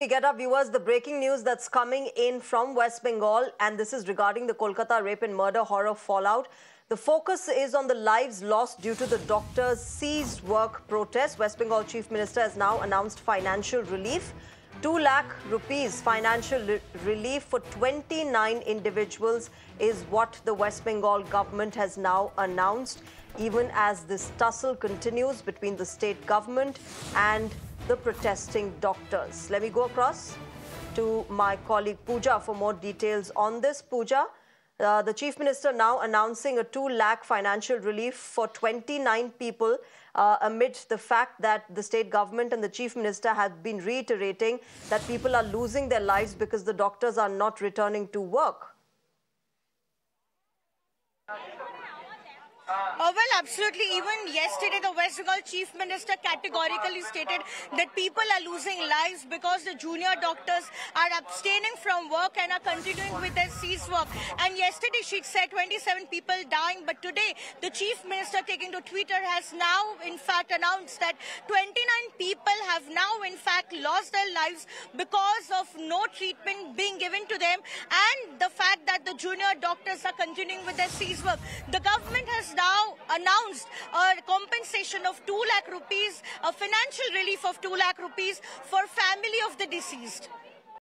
We get our viewers the breaking news that's coming in from West Bengal, and this is regarding the Kolkata rape and murder horror fallout. The focus is on the lives lost due to the doctors' seized work protest. West Bengal Chief Minister has now announced financial relief. 2 lakh rupees financial relief for 29 individuals is what the West Bengal government has now announced, even as this tussle continues between the state government and the protesting doctors. Let me go across to my colleague Pooja for more details on this. Pooja, uh, the Chief Minister now announcing a 2 lakh financial relief for 29 people uh, amid the fact that the state government and the Chief Minister have been reiterating that people are losing their lives because the doctors are not returning to work. Uh, well, absolutely. Even yesterday, the West Bengal Chief Minister categorically stated that people are losing lives because the junior doctors are abstaining from work and are continuing with their cease work. And yesterday, she said 27 people dying. But today, the Chief Minister taking to Twitter has now, in fact, announced that 29 people have now, in fact, lost their lives because of no treatment being given to them and the fact that the junior doctors are continuing with their cease work. The government has now announced a compensation of 2 lakh rupees, a financial relief of 2 lakh rupees for family of the deceased.